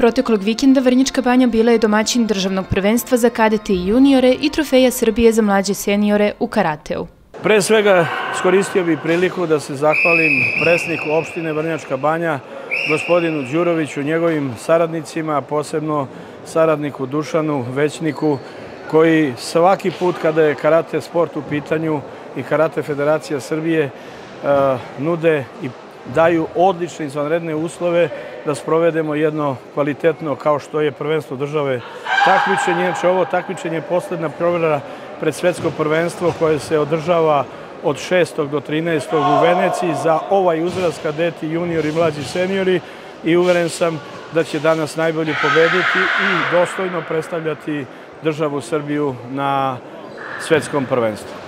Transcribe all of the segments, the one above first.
Proteklog vikenda Vrnjička banja bila je domaćin državnog prvenstva za kadete i juniore i trofeja Srbije za mlađe seniore u karateu. Pre svega skoristio bih priliku da se zahvalim presniku opštine Vrnjačka banja, gospodinu Đuroviću, njegovim saradnicima, posebno saradniku Dušanu Većniku, koji svaki put kada je karate sport u pitanju i Karate Federacija Srbije e, nude i daju odlične izvanredne uslove da sprovedemo jedno kvalitetno kao što je prvenstvo države takmičenje. Inače, ovo takmičenje je posledna provjera pred svetsko prvenstvo koje se održava od 6. do 13. u Veneciji za ovaj uzrast kadeti, juniori, mlađi seniori i uveren sam da će danas najbolje pobediti i dostojno predstavljati državu Srbiju na svetskom prvenstvu.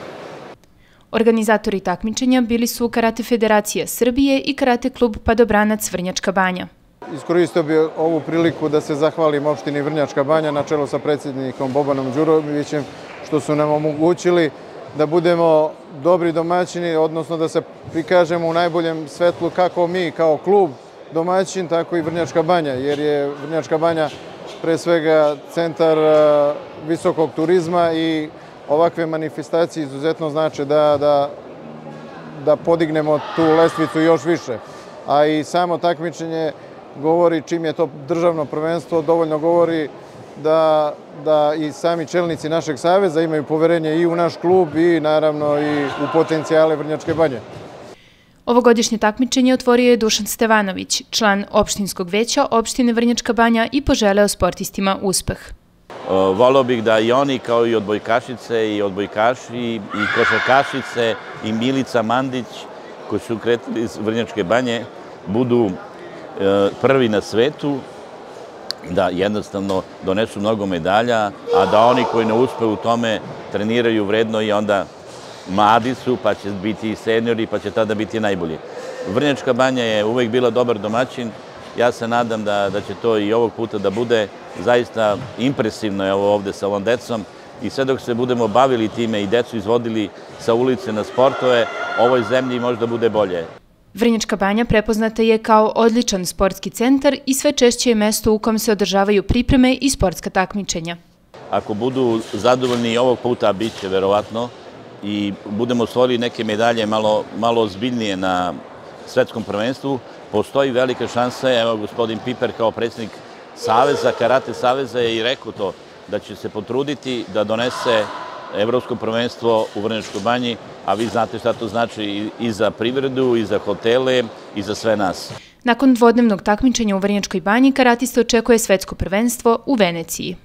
Organizatori takmičenja bili su Karate Federacija Srbije i Karate klub Padobranac Vrnjačka banja. Iskoristio bih ovu priliku da se zahvalim opštini Vrnjačka banja na čelu sa predsjednikom Bobanom Đurovićem što su nam omogućili da budemo dobri domaćini, odnosno da se prikažemo u najboljem svetlu kako mi kao klub domaćin, tako i Vrnjačka banja, jer je Vrnjačka banja pre svega centar visokog turizma i ovakve manifestacije izuzetno znače da, da, da podignemo tu lestvicu još više. A i samo takmičenje govori čim je to državno prvenstvo, dovoljno govori da, da i sami čelnici našeg saveza imaju poverenje i u naš klub i naravno i u potencijale Vrnjačke banje. Ovogodišnje takmičenje otvorio je Dušan Stevanović, član opštinskog veća opštine Vrnjačka banja i poželeo sportistima uspeh. Volao bih da i oni kao i odbojkašice i odbojkaši i košarkašice i Milica Mandić koji su kretili iz Vrnjačke banje budu e, prvi na svetu da jednostavno donesu mnogo medalja, a da oni koji ne uspe u tome treniraju vredno i onda mladi su, pa će biti i seniori, pa će tada biti najbolji. Vrnjačka banja je uvek bila dobar domaćin, ja se nadam da, da će to i ovog puta da bude zaista impresivno je ovo ovde sa ovom decom i sve dok se budemo bavili time i decu izvodili sa ulice na sportove, ovoj zemlji možda bude bolje. Vrnjačka banja prepoznata je kao odličan sportski centar i sve češće je mesto u kom se održavaju pripreme i sportska takmičenja. Ako budu zadovoljni ovog puta, bit će verovatno, i budemo stvorili neke medalje malo, malo ozbiljnije na svetskom prvenstvu, postoji velika šansa, evo gospodin Piper kao predsjednik Saveza, Karate Saveza je i rekao to, da će se potruditi da donese evropsko prvenstvo u Vrnjačkoj banji, a vi znate šta to znači i za privredu, i za hotele, i za sve nas. Nakon dvodnevnog takmičenja u Vrnjačkoj banji, karatista očekuje svetsko prvenstvo u Veneciji.